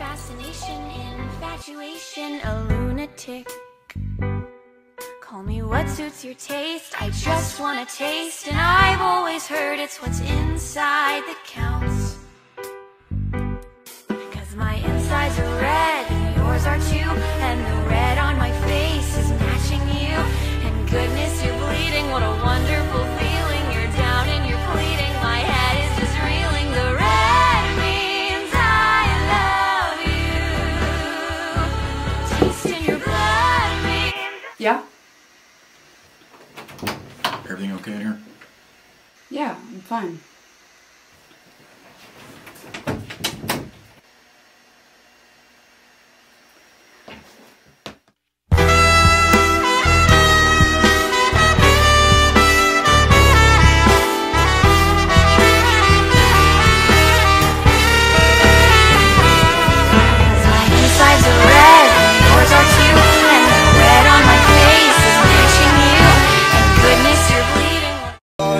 fascination, infatuation, a lunatic. Call me what suits your taste, I just wanna taste. And I've always heard it's what's inside that counts. Yeah? Everything okay in here? Yeah, I'm fine.